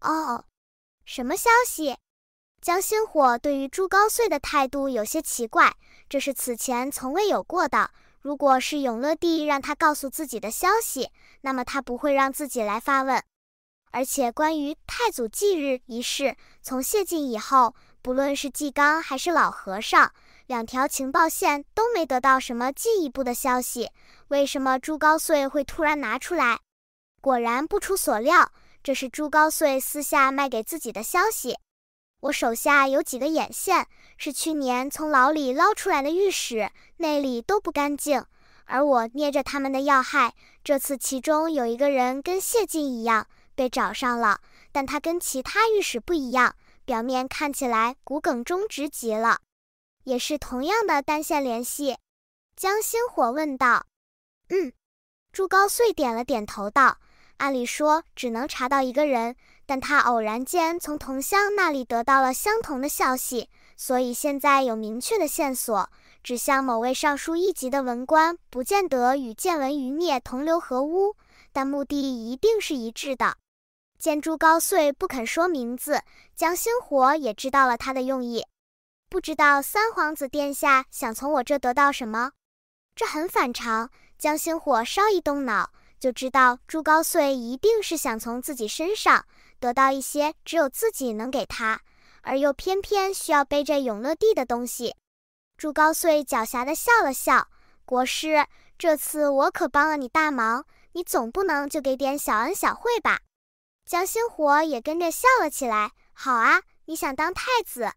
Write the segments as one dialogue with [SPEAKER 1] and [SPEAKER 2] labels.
[SPEAKER 1] 哦，什么消息？江心火对于朱高燧的态度有些奇怪，这是此前从未有过的。如果是永乐帝让他告诉自己的消息，那么他不会让自己来发问。而且关于太祖忌日一事，从谢晋以后，不论是纪纲还是老和尚，两条情报线都没得到什么进一步的消息。为什么朱高燧会突然拿出来？果然不出所料，这是朱高燧私下卖给自己的消息。我手下有几个眼线，是去年从牢里捞出来的御史，内里都不干净。而我捏着他们的要害，这次其中有一个人跟谢晋一样被找上了，但他跟其他御史不一样，表面看起来骨梗忠直极了。也是同样的单线联系。江心火问道：“嗯。”朱高燧点了点头道。按理说只能查到一个人，但他偶然间从同乡那里得到了相同的消息，所以现在有明确的线索，指向某位尚书一级的文官，不见得与见闻余孽同流合污，但目的一定是一致的。见朱高燧不肯说名字，江星火也知道了他的用意，不知道三皇子殿下想从我这得到什么？这很反常。江星火稍一动脑。就知道朱高燧一定是想从自己身上得到一些只有自己能给他，而又偏偏需要背着永乐帝的东西。朱高燧狡黠地笑了笑：“国师，这次我可帮了你大忙，你总不能就给点小恩小惠吧？”江心火也跟着笑了起来：“好啊，你想当太子？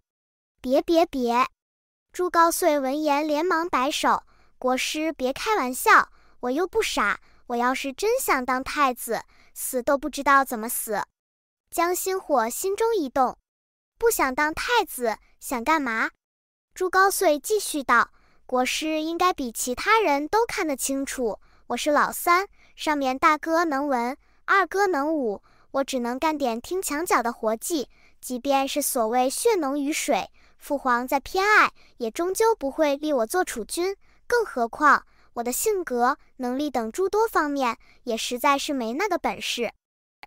[SPEAKER 1] 别别别！”朱高燧闻言连忙摆手：“国师别开玩笑，我又不傻。”我要是真想当太子，死都不知道怎么死。江心火心中一动，不想当太子，想干嘛？朱高燧继续道：“国师应该比其他人都看得清楚，我是老三，上面大哥能文，二哥能武，我只能干点听墙角的活计。即便是所谓血浓于水，父皇再偏爱，也终究不会立我做储君。更何况……”我的性格、能力等诸多方面，也实在是没那个本事。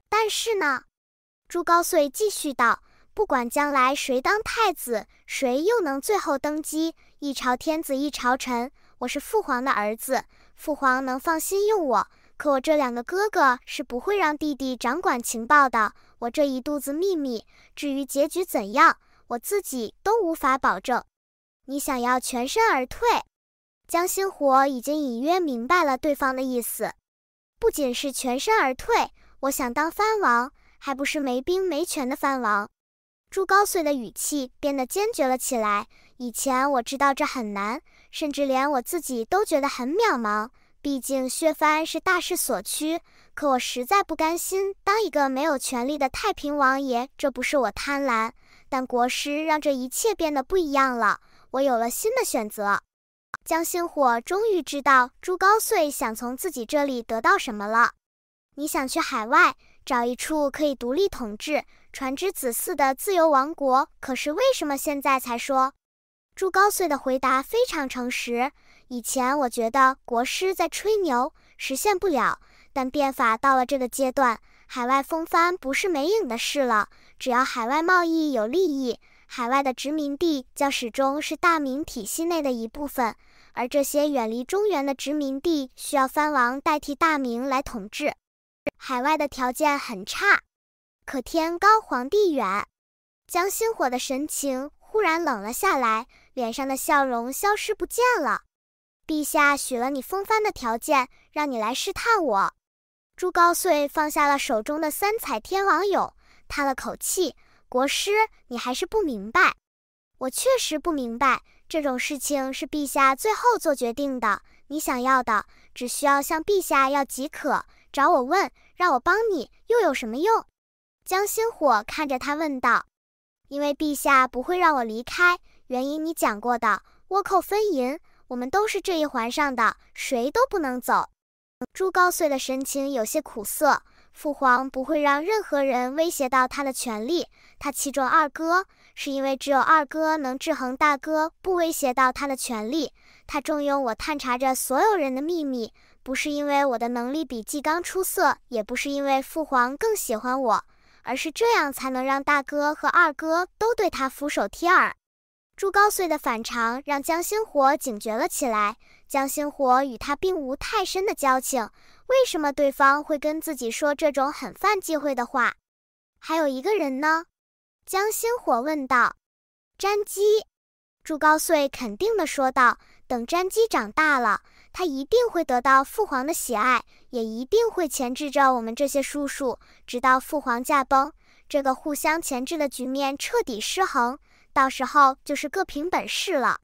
[SPEAKER 1] 但是呢，朱高燧继续道：“不管将来谁当太子，谁又能最后登基？一朝天子一朝臣，我是父皇的儿子，父皇能放心用我。可我这两个哥哥是不会让弟弟掌管情报的。我这一肚子秘密，至于结局怎样，我自己都无法保证。你想要全身而退？”江心火已经隐约明白了对方的意思，不仅是全身而退，我想当藩王，还不是没兵没权的藩王。朱高燧的语气变得坚决了起来。以前我知道这很难，甚至连我自己都觉得很渺茫。毕竟削藩是大势所趋，可我实在不甘心当一个没有权力的太平王爷。这不是我贪婪，但国师让这一切变得不一样了，我有了新的选择。江心火终于知道朱高燧想从自己这里得到什么了。你想去海外找一处可以独立统治、传之子嗣的自由王国，可是为什么现在才说？朱高燧的回答非常诚实。以前我觉得国师在吹牛，实现不了。但变法到了这个阶段，海外风帆不是没影的事了。只要海外贸易有利益，海外的殖民地将始终是大明体系内的一部分。而这些远离中原的殖民地需要藩王代替大明来统治，海外的条件很差，可天高皇帝远。江心火的神情忽然冷了下来，脸上的笑容消失不见了。陛下许了你封藩的条件，让你来试探我。朱高燧放下了手中的三彩天王俑，叹了口气：“国师，你还是不明白。我确实不明白。”这种事情是陛下最后做决定的，你想要的只需要向陛下要即可。找我问，让我帮你又有什么用？江心火看着他问道：“因为陛下不会让我离开，原因你讲过的，倭寇分银，我们都是这一环上的，谁都不能走。”朱高燧的神情有些苦涩。父皇不会让任何人威胁到他的权利。他器重二哥，是因为只有二哥能制衡大哥，不威胁到他的权利。他重用我探查着所有人的秘密，不是因为我的能力比纪纲出色，也不是因为父皇更喜欢我，而是这样才能让大哥和二哥都对他俯首帖耳。朱高燧的反常让江心火警觉了起来。江心火与他并无太深的交情，为什么对方会跟自己说这种很犯忌讳的话？还有一个人呢？江心火问道。詹基。朱高燧肯定地说道：“等詹基长大了，他一定会得到父皇的喜爱，也一定会钳制着我们这些叔叔，直到父皇驾崩，这个互相钳制的局面彻底失衡。到时候就是各凭本事了。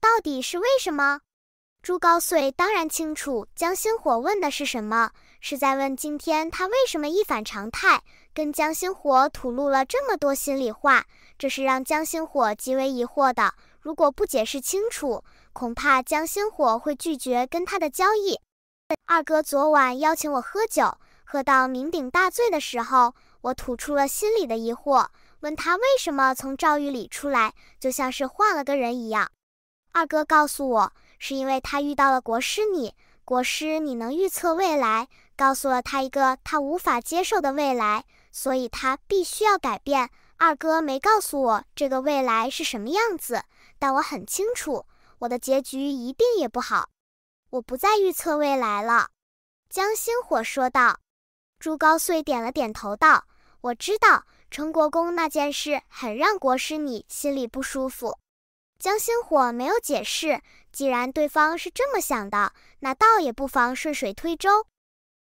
[SPEAKER 1] 到底是为什么？”朱高燧当然清楚，江心火问的是什么，是在问今天他为什么一反常态，跟江心火吐露了这么多心里话，这是让江心火极为疑惑的。如果不解释清楚，恐怕江心火会拒绝跟他的交易。二哥昨晚邀请我喝酒，喝到酩酊大醉的时候，我吐出了心里的疑惑，问他为什么从诏狱里出来，就像是换了个人一样。二哥告诉我，是因为他遇到了国师你，国师你能预测未来，告诉了他一个他无法接受的未来，所以他必须要改变。二哥没告诉我这个未来是什么样子。但我很清楚，我的结局一定也不好。我不再预测未来了。”江心火说道。朱高燧点了点头道：“我知道，成国公那件事很让国师你心里不舒服。”江心火没有解释。既然对方是这么想的，那倒也不妨顺水推舟。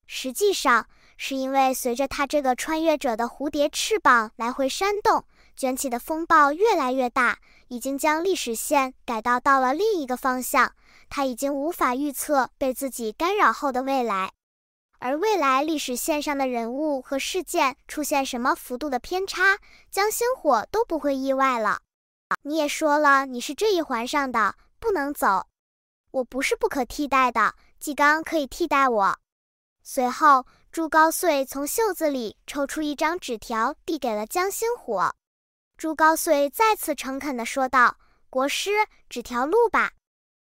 [SPEAKER 1] 实际上，是因为随着他这个穿越者的蝴蝶翅膀来回扇动，卷起的风暴越来越大。已经将历史线改到到了另一个方向，他已经无法预测被自己干扰后的未来，而未来历史线上的人物和事件出现什么幅度的偏差，江星火都不会意外了。你也说了，你是这一环上的，不能走。我不是不可替代的，纪刚可以替代我。随后，朱高燧从袖子里抽出一张纸条，递给了江心火。朱高燧再次诚恳地说道：“国师，指条路吧。”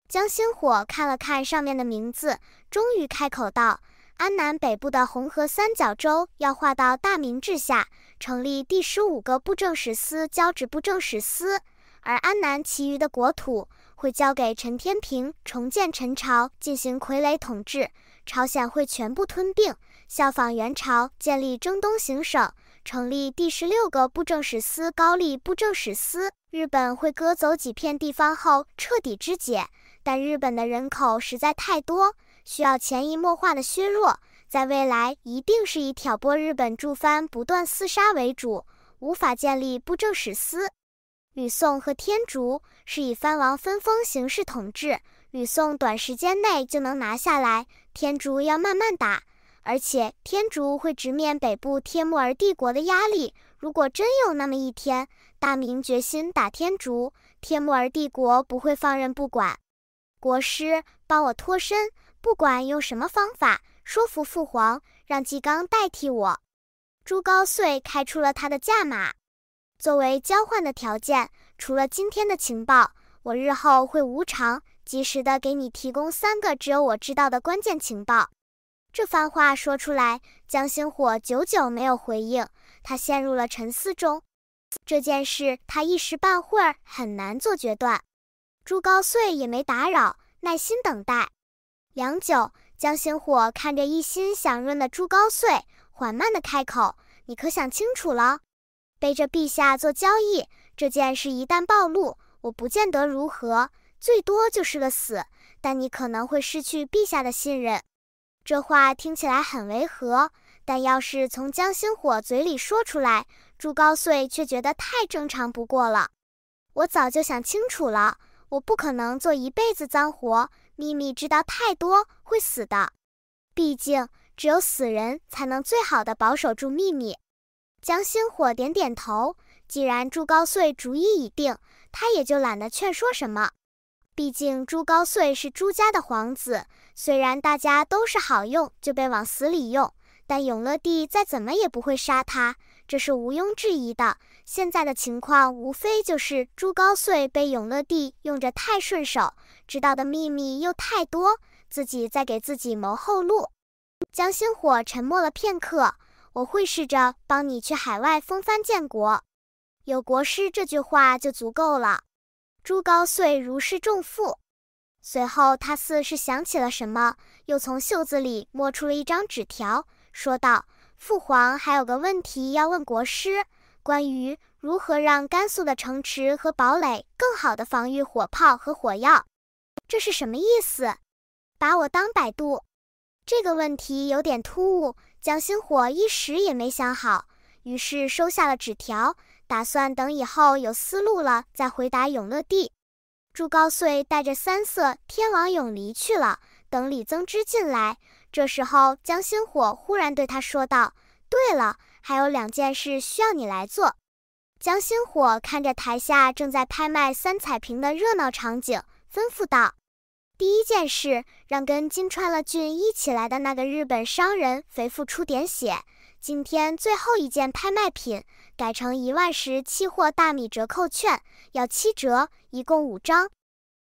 [SPEAKER 1] 江心火看了看上面的名字，终于开口道：“安南北部的红河三角洲要划到大明治下，成立第十五个布政使司交趾布政使司，而安南其余的国土会交给陈天平重建陈朝，进行傀儡统治。朝鲜会全部吞并，效仿元朝建立征东行省。”成立第十六个布政使司高丽布政使司，日本会割走几片地方后彻底肢解，但日本的人口实在太多，需要潜移默化的削弱，在未来一定是以挑拨日本驻藩、不断厮杀为主，无法建立布政使司。吕宋和天竺是以藩王分封形式统治，吕宋短时间内就能拿下来，天竺要慢慢打。而且天竺会直面北部帖木儿帝国的压力。如果真有那么一天，大明决心打天竺，帖木儿帝国不会放任不管。国师，帮我脱身，不管用什么方法说服父皇，让纪刚代替我。朱高燧开出了他的价码，作为交换的条件，除了今天的情报，我日后会无偿、及时的给你提供三个只有我知道的关键情报。这番话说出来，江星火久久没有回应，他陷入了沉思中。这件事他一时半会儿很难做决断。朱高燧也没打扰，耐心等待。良久，江星火看着一心想润的朱高燧，缓慢的开口：“你可想清楚了？背着陛下做交易这件事一旦暴露，我不见得如何，最多就是个死。但你可能会失去陛下的信任。”这话听起来很违和，但要是从江心火嘴里说出来，朱高燧却觉得太正常不过了。我早就想清楚了，我不可能做一辈子脏活，秘密知道太多会死的。毕竟只有死人才能最好的保守住秘密。江心火点点头，既然朱高燧主意已定，他也就懒得劝说什么。毕竟朱高燧是朱家的皇子，虽然大家都是好用就被往死里用，但永乐帝再怎么也不会杀他，这是毋庸置疑的。现在的情况无非就是朱高燧被永乐帝用着太顺手，知道的秘密又太多，自己在给自己谋后路。江心火沉默了片刻，我会试着帮你去海外风帆建国。有国师这句话就足够了。朱高燧如释重负。随后，他似是想起了什么，又从袖子里摸出了一张纸条，说道：“父皇还有个问题要问国师，关于如何让甘肃的城池和堡垒更好的防御火炮和火药。这是什么意思？把我当百度？这个问题有点突兀，江心火一时也没想好，于是收下了纸条。”打算等以后有思路了再回答永乐帝。朱高燧带着三色天王俑离去了。等李增之进来，这时候江心火忽然对他说道：“对了，还有两件事需要你来做。”江心火看着台下正在拍卖三彩瓶的热闹场景，吩咐道：“第一件事，让跟金川了俊一起来的那个日本商人肥富出点血。今天最后一件拍卖品。”改成一万石期货大米折扣券，要七折，一共五张。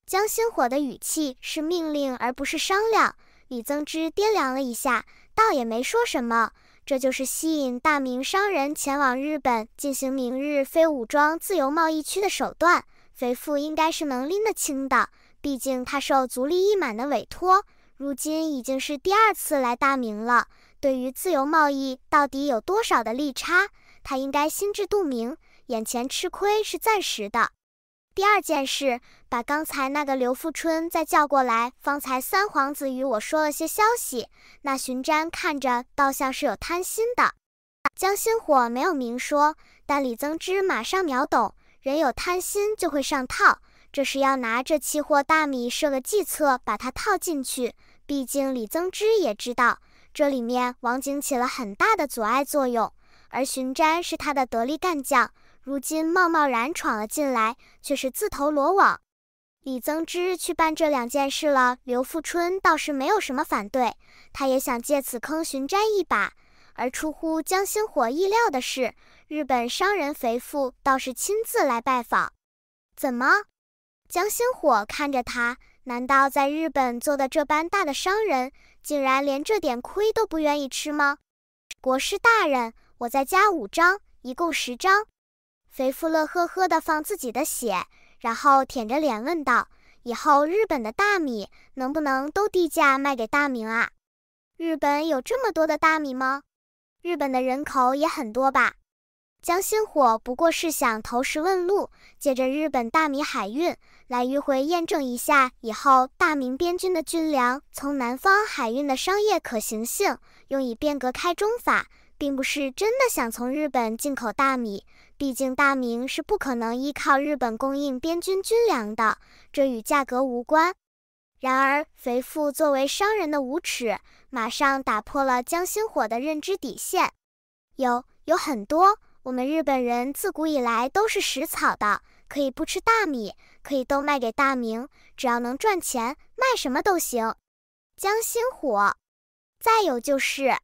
[SPEAKER 1] 江心火的语气是命令而不是商量。李增之掂量了一下，倒也没说什么。这就是吸引大明商人前往日本进行明日非武装自由贸易区的手段。肥富应该是能拎得清的，毕竟他受足利义满的委托，如今已经是第二次来大明了。对于自由贸易到底有多少的利差？他应该心知肚明，眼前吃亏是暂时的。第二件事，把刚才那个刘富春再叫过来。方才三皇子与我说了些消息，那荀瞻看着倒像是有贪心的。江心火没有明说，但李增之马上秒懂，人有贪心就会上套，这是要拿着期货大米设个计策，把他套进去。毕竟李增之也知道，这里面王景起了很大的阻碍作用。而荀瞻是他的得力干将，如今贸贸然闯了进来，却是自投罗网。李增之去办这两件事了，刘富春倒是没有什么反对，他也想借此坑荀瞻一把。而出乎江心火意料的是，日本商人肥富倒是亲自来拜访。怎么？江心火看着他，难道在日本做的这般大的商人，竟然连这点亏都不愿意吃吗？国师大人。我再加五张，一共十张。肥富乐呵呵地放自己的血，然后舔着脸问道：“以后日本的大米能不能都低价卖给大明啊？日本有这么多的大米吗？日本的人口也很多吧？”江心火不过是想投石问路，借着日本大米海运来迂回验证一下以后大明边军的军粮从南方海运的商业可行性，用以变革开中法。并不是真的想从日本进口大米，毕竟大明是不可能依靠日本供应边军军粮的，这与价格无关。然而，肥富作为商人的无耻，马上打破了江心火的认知底线。有有很多，我们日本人自古以来都是食草的，可以不吃大米，可以都卖给大明，只要能赚钱，卖什么都行。江心火，再有就是。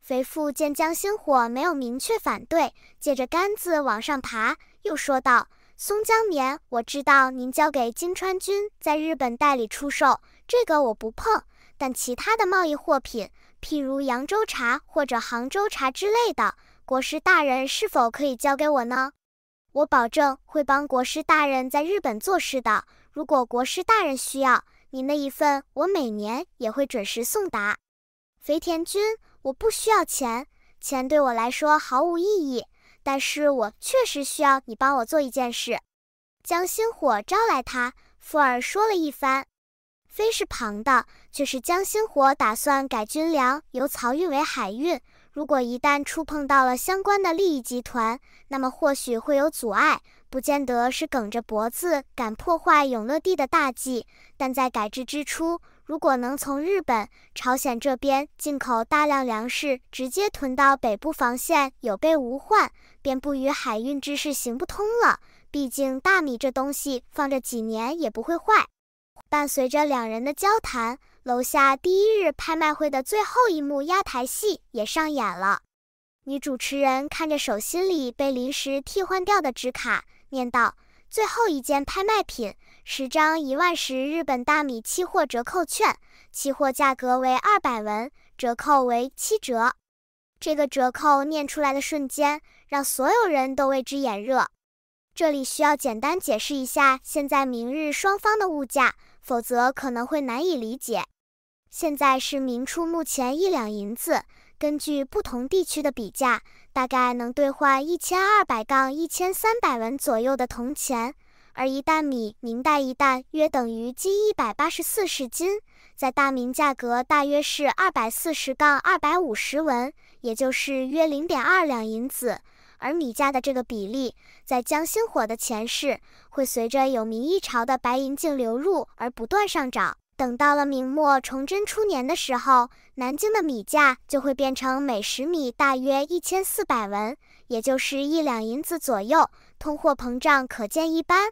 [SPEAKER 1] 肥富见江心火没有明确反对，借着杆子往上爬，又说道：“松江棉，我知道您交给金川军在日本代理出售，这个我不碰。但其他的贸易货品，譬如扬州茶或者杭州茶之类的，国师大人是否可以交给我呢？我保证会帮国师大人在日本做事的。如果国师大人需要，您的一份，我每年也会准时送达。”肥田君。我不需要钱，钱对我来说毫无意义。但是我确实需要你帮我做一件事。江心火招来他，富尔说了一番。非是旁的，却是江心火打算改军粮由漕运为海运。如果一旦触碰到了相关的利益集团，那么或许会有阻碍，不见得是梗着脖子敢破坏永乐帝的大计。但在改制之初。如果能从日本、朝鲜这边进口大量粮食，直接囤到北部防线，有备无患，便不与海运之事行不通了。毕竟大米这东西放着几年也不会坏。伴随着两人的交谈，楼下第一日拍卖会的最后一幕压台戏也上演了。女主持人看着手心里被临时替换掉的纸卡，念道：“最后一件拍卖品。”十张一万石日本大米期货折扣券，期货价格为二百文，折扣为七折。这个折扣念出来的瞬间，让所有人都为之眼热。这里需要简单解释一下现在明日双方的物价，否则可能会难以理解。现在是明初目前一两银子，根据不同地区的比价，大概能兑换一千二百杠一千三百文左右的铜钱。而一担米，明代一担约等于斤一百八十四市斤，在大明价格大约是二百四十杠二百五十文，也就是约零点二两银子。而米价的这个比例，在江心火的前世，会随着有明一朝的白银净流入而不断上涨。等到了明末崇祯初年的时候，南京的米价就会变成每石米大约一千四百文，也就是一两银子左右。通货膨胀可见一斑。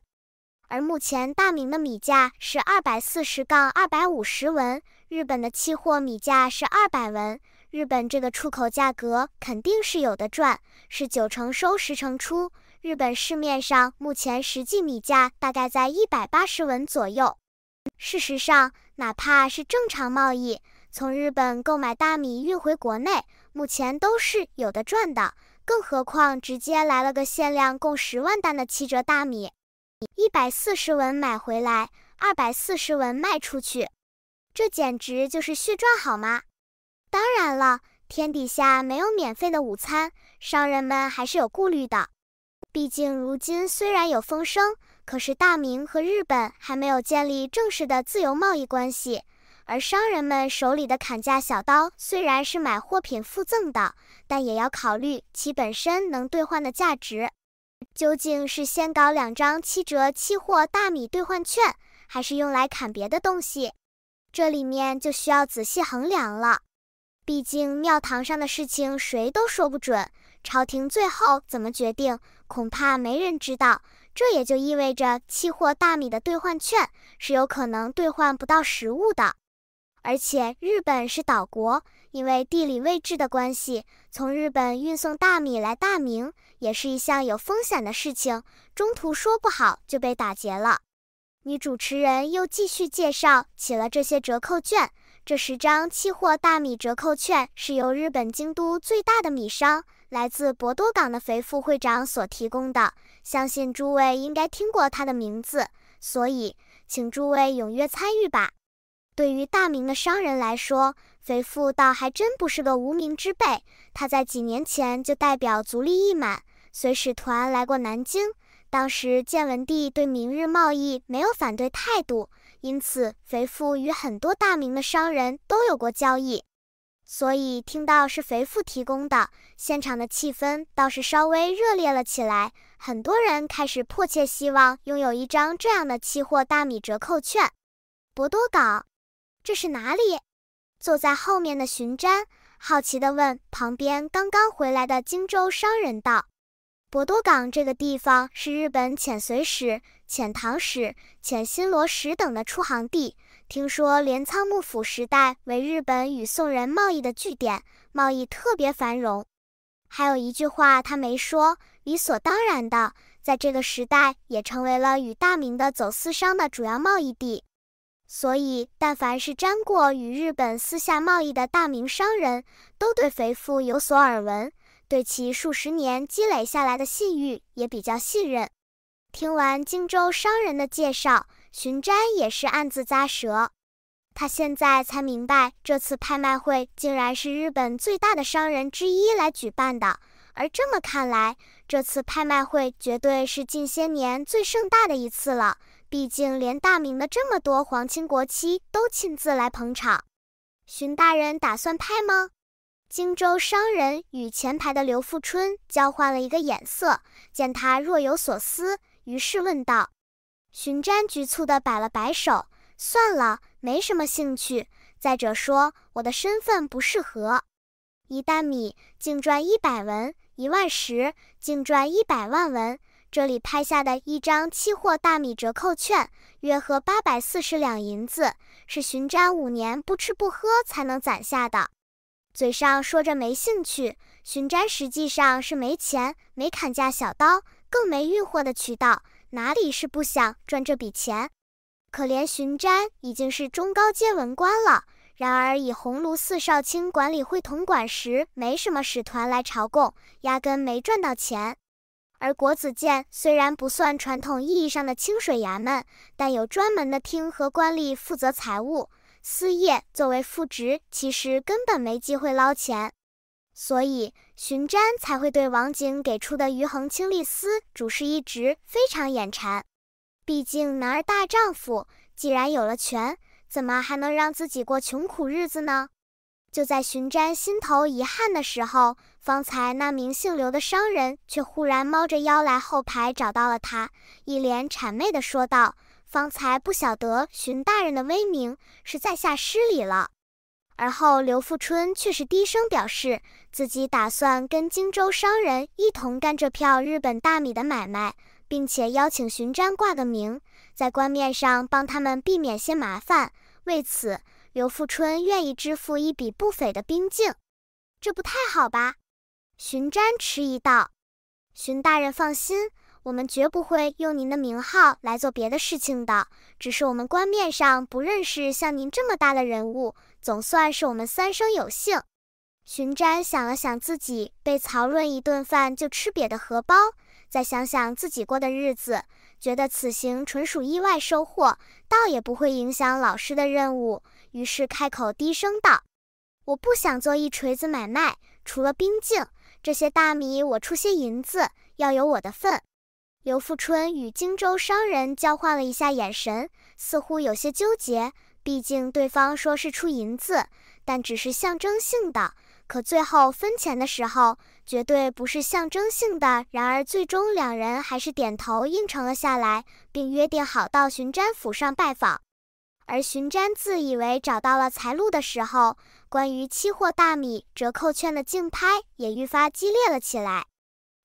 [SPEAKER 1] 而目前大明的米价是二百四十杠二百五十文，日本的期货米价是二百文。日本这个出口价格肯定是有的赚，是九成收十成出。日本市面上目前实际米价大概在一百八十文左右。事实上，哪怕是正常贸易，从日本购买大米运回国内，目前都是有的赚的。更何况直接来了个限量共十万担的七折大米。一百四十文买回来，二百四十文卖出去，这简直就是血赚好吗？当然了，天底下没有免费的午餐，商人们还是有顾虑的。毕竟如今虽然有风声，可是大明和日本还没有建立正式的自由贸易关系，而商人们手里的砍价小刀虽然是买货品附赠的，但也要考虑其本身能兑换的价值。究竟是先搞两张七折期货大米兑换券，还是用来砍别的东西？这里面就需要仔细衡量了。毕竟庙堂上的事情谁都说不准，朝廷最后怎么决定，恐怕没人知道。这也就意味着期货大米的兑换券是有可能兑换不到实物的。而且日本是岛国，因为地理位置的关系，从日本运送大米来大明也是一项有风险的事情，中途说不好就被打劫了。女主持人又继续介绍起了这些折扣券，这十张期货大米折扣券是由日本京都最大的米商，来自博多港的肥副会长所提供的，相信诸位应该听过他的名字，所以请诸位踊跃参与吧。对于大明的商人来说，肥富倒还真不是个无名之辈。他在几年前就代表足利义满随使团来过南京，当时建文帝对明日贸易没有反对态度，因此肥富与很多大名的商人都有过交易。所以听到是肥富提供的，现场的气氛倒是稍微热烈了起来，很多人开始迫切希望拥有一张这样的期货大米折扣券。博多港。这是哪里？坐在后面的巡瞻好奇地问旁边刚刚回来的荆州商人道：“博多港这个地方是日本遣隋使、遣唐使、遣新罗使等的出航地，听说镰仓幕府时代为日本与宋人贸易的据点，贸易特别繁荣。还有一句话他没说，理所当然的，在这个时代也成为了与大明的走私商的主要贸易地。”所以，但凡是沾过与日本私下贸易的大明商人，都对肥富有所耳闻，对其数十年积累下来的信誉也比较信任。听完荆州商人的介绍，荀瞻也是暗自咂舌。他现在才明白，这次拍卖会竟然是日本最大的商人之一来举办的。而这么看来，这次拍卖会绝对是近些年最盛大的一次了。毕竟，连大明的这么多皇亲国戚都亲自来捧场。荀大人打算拍吗？荆州商人与前排的刘富春交换了一个眼色，见他若有所思，于是问道。荀瞻局促地摆了摆手：“算了，没什么兴趣。再者说，我的身份不适合。一担米净赚一百文，一万石净赚一百万文。”这里拍下的一张期货大米折扣券，约合八百四十两银子，是荀瞻五年不吃不喝才能攒下的。嘴上说着没兴趣，荀瞻实际上是没钱，没砍价小刀，更没运货的渠道，哪里是不想赚这笔钱？可怜荀瞻已经是中高阶文官了，然而以鸿胪寺少卿管理会同馆时，没什么使团来朝贡，压根没赚到钱。而国子监虽然不算传统意义上的清水衙门，但有专门的厅和官吏负责财务。司业作为副职，其实根本没机会捞钱，所以荀瞻才会对王景给出的余衡清吏司主事一职非常眼馋。毕竟男儿大丈夫，既然有了权。怎么还能让自己过穷苦日子呢？就在荀瞻心头遗憾的时候，方才那名姓刘的商人却忽然猫着腰来后排找到了他，一脸谄媚地说道：“方才不晓得荀大人的威名，是在下失礼了。”而后刘富春却是低声表示，自己打算跟荆州商人一同干这票日本大米的买卖。并且邀请荀瞻挂个名，在官面上帮他们避免些麻烦。为此，刘富春愿意支付一笔不菲的兵境。这不太好吧？荀瞻迟疑道：“荀大人放心，我们绝不会用您的名号来做别的事情的。只是我们官面上不认识像您这么大的人物，总算是我们三生有幸。”荀瞻想了想，自己被曹润一顿饭就吃瘪的荷包。再想想自己过的日子，觉得此行纯属意外收获，倒也不会影响老师的任务，于是开口低声道：“我不想做一锤子买卖，除了冰镜，这些大米我出些银子，要有我的份。”刘富春与荆州商人交换了一下眼神，似乎有些纠结。毕竟对方说是出银子，但只是象征性的。可最后分钱的时候，绝对不是象征性的。然而最终两人还是点头应承了下来，并约定好到巡瞻府上拜访。而巡瞻自以为找到了财路的时候，关于期货大米折扣券的竞拍也愈发激烈了起来。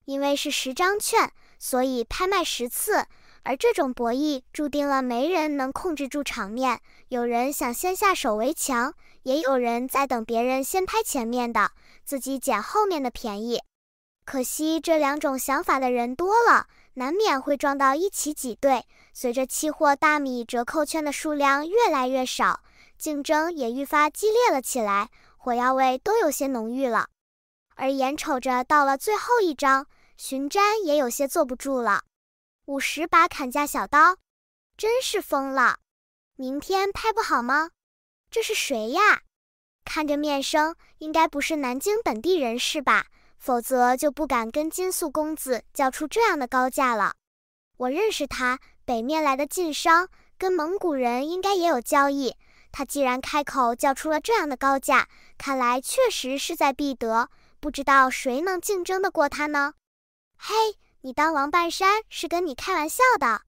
[SPEAKER 1] 因为是十张券，所以拍卖十次。而这种博弈注定了没人能控制住场面，有人想先下手为强，也有人在等别人先拍前面的，自己捡后面的便宜。可惜这两种想法的人多了，难免会撞到一起挤兑。随着期货大米折扣券的数量越来越少，竞争也愈发激烈了起来，火药味都有些浓郁了。而眼瞅着到了最后一张，巡瞻也有些坐不住了。五十把砍价小刀，真是疯了！明天拍不好吗？这是谁呀？看着面生，应该不是南京本地人士吧？否则就不敢跟金素公子叫出这样的高价了。我认识他，北面来的晋商，跟蒙古人应该也有交易。他既然开口叫出了这样的高价，看来确实势在必得。不知道谁能竞争得过他呢？嘿！你当王半山是跟你开玩笑的？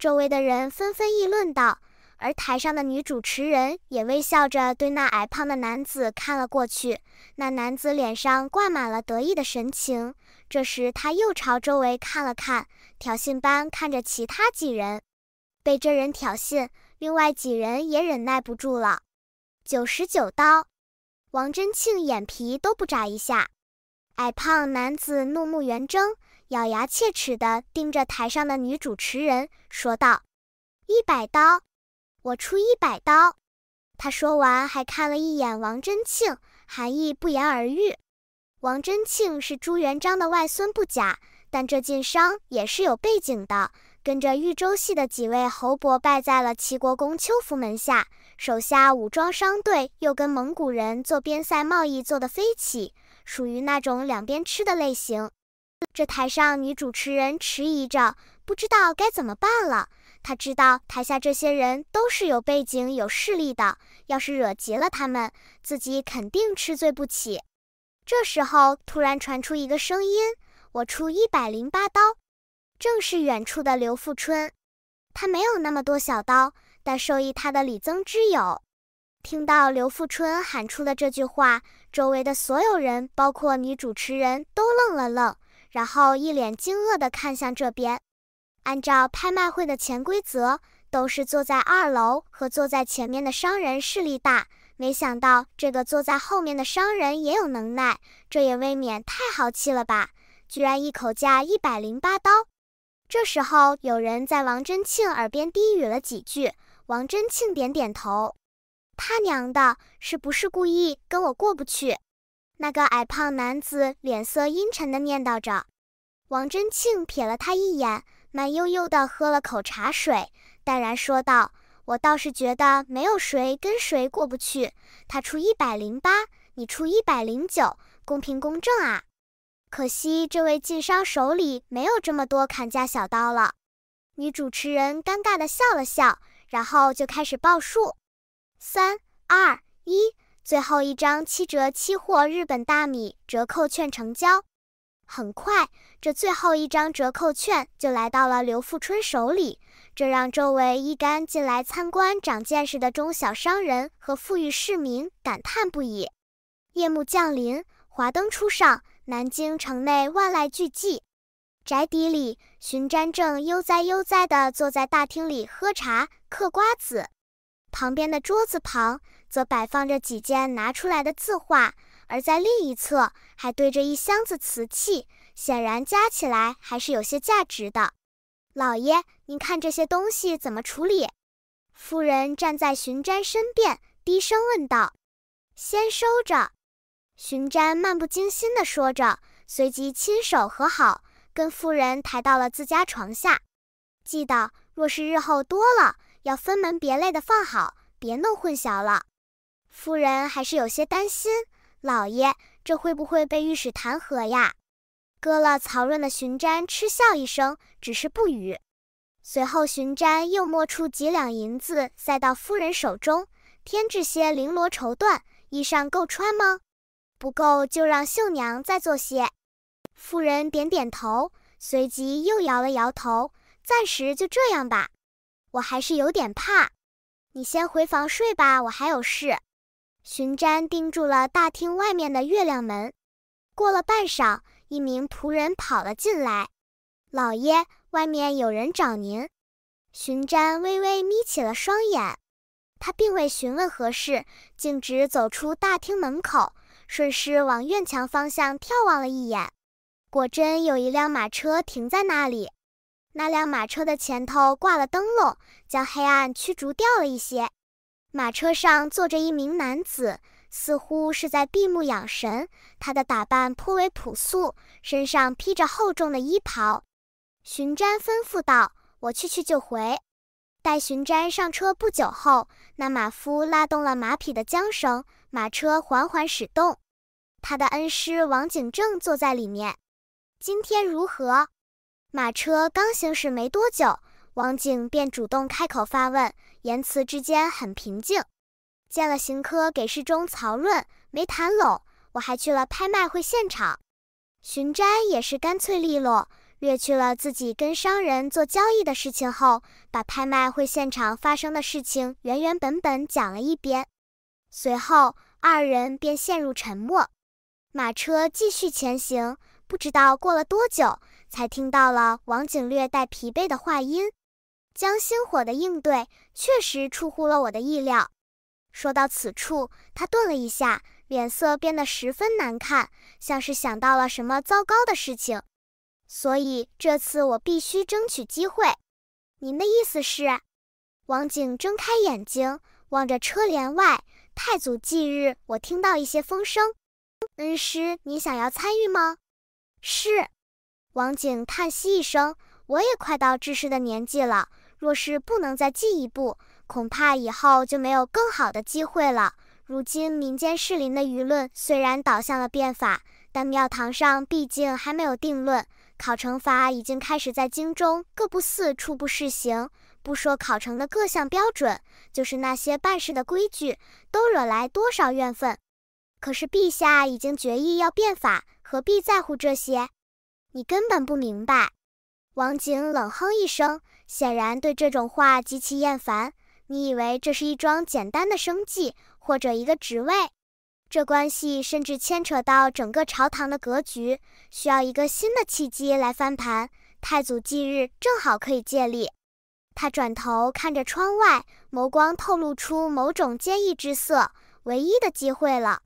[SPEAKER 1] 周围的人纷纷议论道，而台上的女主持人也微笑着对那矮胖的男子看了过去。那男子脸上挂满了得意的神情。这时他又朝周围看了看，挑衅般看着其他几人。被这人挑衅，另外几人也忍耐不住了。九十九刀，王真庆眼皮都不眨一下。矮胖男子怒目圆睁。咬牙切齿地盯着台上的女主持人，说道：“一百刀，我出一百刀。”他说完，还看了一眼王真庆，含义不言而喻。王真庆是朱元璋的外孙不假，但这晋商也是有背景的，跟着豫州系的几位侯伯拜在了齐国公邱福门下，手下武装商队又跟蒙古人做边塞贸易做得飞起，属于那种两边吃的类型。这台上女主持人迟疑着，不知道该怎么办了。她知道台下这些人都是有背景、有势力的，要是惹急了他们，自己肯定吃罪不起。这时候，突然传出一个声音：“我出一百零八刀。”正是远处的刘富春。他没有那么多小刀，但受益他的李增之有。听到刘富春喊出了这句话，周围的所有人，包括女主持人都愣了愣。然后一脸惊愕地看向这边。按照拍卖会的潜规则，都是坐在二楼和坐在前面的商人势力大。没想到这个坐在后面的商人也有能耐，这也未免太豪气了吧！居然一口价一百零八刀。这时候有人在王真庆耳边低语了几句，王真庆点点头。他娘的，是不是故意跟我过不去？那个矮胖男子脸色阴沉地念叨着。王真庆瞥了他一眼，慢悠悠地喝了口茶水，淡然说道：“我倒是觉得没有谁跟谁过不去。他出一百零八，你出一百零九，公平公正啊。可惜这位晋商手里没有这么多砍价小刀了。”女主持人尴尬地笑了笑，然后就开始报数：三、二、一。最后一张七折期货日本大米折扣券成交。很快，这最后一张折扣券就来到了刘富春手里，这让周围一干进来参观长见识的中小商人和富裕市民感叹不已。夜幕降临，华灯初上，南京城内万籁俱寂。宅邸里，荀瞻正悠哉悠哉地坐在大厅里喝茶、嗑瓜子，旁边的桌子旁。则摆放着几件拿出来的字画，而在另一侧还堆着一箱子瓷器，显然加起来还是有些价值的。老爷，您看这些东西怎么处理？夫人站在荀瞻身边，低声问道。先收着。荀瞻漫不经心地说着，随即亲手和好，跟夫人抬到了自家床下。记得，若是日后多了，要分门别类的放好，别弄混淆了。夫人还是有些担心，老爷这会不会被御史弹劾呀？割了曹润的荀瞻嗤笑一声，只是不语。随后，荀瞻又摸出几两银子，塞到夫人手中，添置些绫罗绸缎，衣裳够穿吗？不够就让绣娘再做些。夫人点点头，随即又摇了摇头，暂时就这样吧。我还是有点怕，你先回房睡吧，我还有事。荀瞻盯住了大厅外面的月亮门，过了半晌，一名仆人跑了进来：“老爷，外面有人找您。”荀瞻微微眯起了双眼，他并未询问何事，径直走出大厅门口，顺势往院墙方向眺望了一眼，果真有一辆马车停在那里。那辆马车的前头挂了灯笼，将黑暗驱逐掉了一些。马车上坐着一名男子，似乎是在闭目养神。他的打扮颇为朴素，身上披着厚重的衣袍。荀瞻吩咐道：“我去去就回。”待荀瞻上车不久后，那马夫拉动了马匹的缰绳，马车缓缓驶动。他的恩师王景正坐在里面。今天如何？马车刚行驶没多久。王景便主动开口发问，言辞之间很平静。见了邢科给事中曹润，没谈拢。我还去了拍卖会现场。荀斋也是干脆利落，略去了自己跟商人做交易的事情后，把拍卖会现场发生的事情原原本本讲了一遍。随后，二人便陷入沉默。马车继续前行，不知道过了多久，才听到了王景略带疲惫的话音。江心火的应对确实出乎了我的意料。说到此处，他顿了一下，脸色变得十分难看，像是想到了什么糟糕的事情。所以这次我必须争取机会。您的意思是？王景睁开眼睛，望着车帘外。太祖忌日，我听到一些风声。恩师，你想要参与吗？是。王景叹息一声，我也快到致仕的年纪了。若是不能再进一步，恐怕以后就没有更好的机会了。如今民间士林的舆论虽然导向了变法，但庙堂上毕竟还没有定论。考成法已经开始在京中各部寺初步试行，不说考成的各项标准，就是那些办事的规矩，都惹来多少怨愤。可是陛下已经决意要变法，何必在乎这些？你根本不明白。王景冷哼一声，显然对这种话极其厌烦。你以为这是一桩简单的生计，或者一个职位？这关系甚至牵扯到整个朝堂的格局，需要一个新的契机来翻盘。太祖忌日正好可以借力。他转头看着窗外，眸光透露出某种坚毅之色。唯一的机会了。